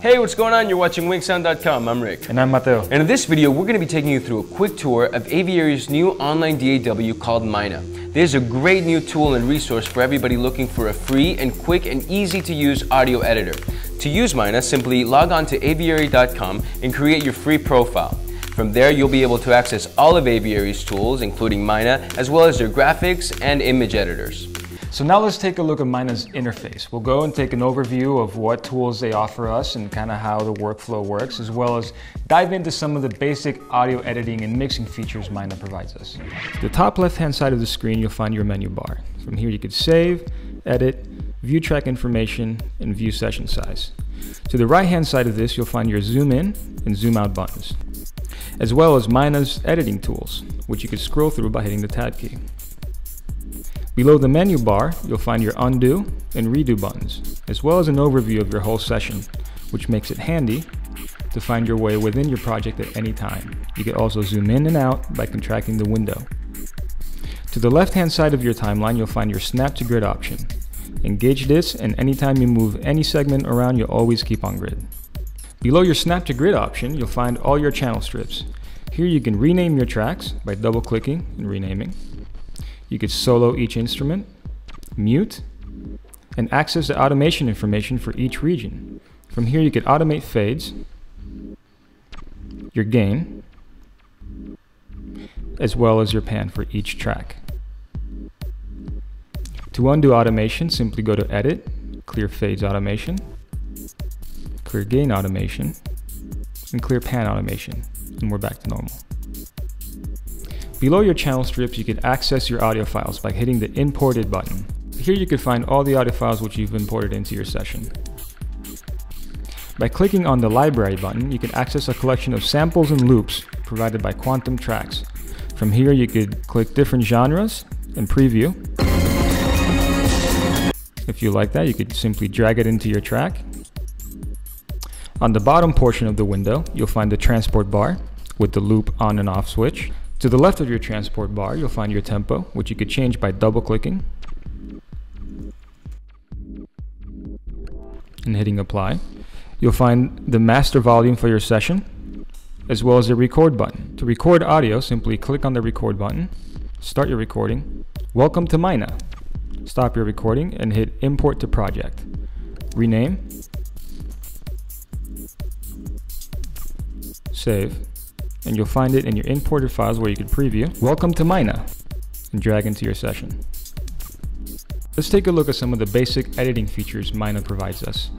Hey, what's going on? You're watching WinkSound.com. I'm Rick. And I'm Mateo. And in this video, we're going to be taking you through a quick tour of Aviary's new online DAW called Myna. This is a great new tool and resource for everybody looking for a free and quick and easy to use audio editor. To use Myna, simply log on to aviary.com and create your free profile. From there, you'll be able to access all of Aviary's tools, including Myna, as well as their graphics and image editors. So now let's take a look at Myna's interface. We'll go and take an overview of what tools they offer us and kind of how the workflow works, as well as dive into some of the basic audio editing and mixing features Myna provides us. The top left-hand side of the screen, you'll find your menu bar. From here, you could save, edit, view track information, and view session size. To the right-hand side of this, you'll find your zoom in and zoom out buttons, as well as Myna's editing tools, which you could scroll through by hitting the tab key. Below the menu bar, you'll find your undo and redo buttons, as well as an overview of your whole session, which makes it handy to find your way within your project at any time. You can also zoom in and out by contracting the window. To the left-hand side of your timeline, you'll find your snap to grid option. Engage this, and anytime you move any segment around, you'll always keep on grid. Below your snap to grid option, you'll find all your channel strips. Here you can rename your tracks by double clicking and renaming. You could solo each instrument, mute, and access the automation information for each region. From here you could automate fades, your gain, as well as your pan for each track. To undo automation, simply go to Edit, Clear Fades Automation, Clear Gain Automation, and Clear Pan Automation, and we're back to normal. Below your channel strips, you can access your audio files by hitting the Imported button. Here you can find all the audio files which you've imported into your session. By clicking on the Library button, you can access a collection of samples and loops provided by Quantum Tracks. From here, you could click different genres and preview. If you like that, you could simply drag it into your track. On the bottom portion of the window, you'll find the transport bar with the loop on and off switch. To the left of your transport bar, you'll find your tempo, which you could change by double clicking and hitting apply. You'll find the master volume for your session, as well as the record button. To record audio, simply click on the record button, start your recording. Welcome to Myna. Stop your recording and hit import to project. Rename. Save and you'll find it in your imported files where you can preview. Welcome to Myna and drag into your session. Let's take a look at some of the basic editing features Myna provides us.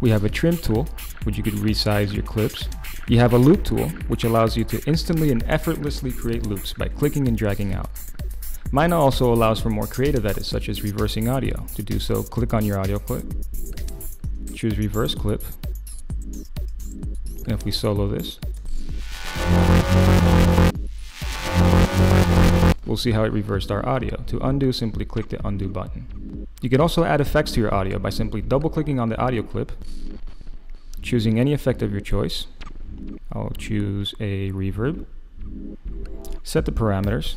We have a trim tool, which you can resize your clips. You have a loop tool, which allows you to instantly and effortlessly create loops by clicking and dragging out. Myna also allows for more creative edits such as reversing audio. To do so, click on your audio clip, choose reverse clip, and if we solo this, We'll see how it reversed our audio. To undo, simply click the undo button. You can also add effects to your audio by simply double clicking on the audio clip, choosing any effect of your choice. I'll choose a reverb. Set the parameters.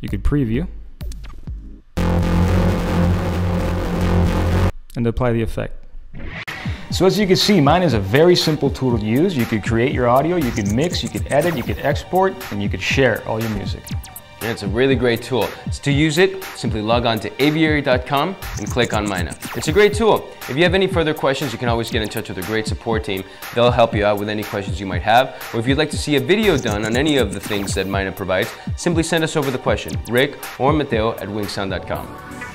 You could preview. And apply the effect. So as you can see, Myna is a very simple tool to use. You could create your audio, you could mix, you could edit, you could export, and you could share all your music. Yeah, it's a really great tool. So to use it, simply log on to aviary.com and click on Myna. It's a great tool. If you have any further questions, you can always get in touch with a great support team. They'll help you out with any questions you might have. Or if you'd like to see a video done on any of the things that Myna provides, simply send us over the question, Rick or Mateo at winksound.com.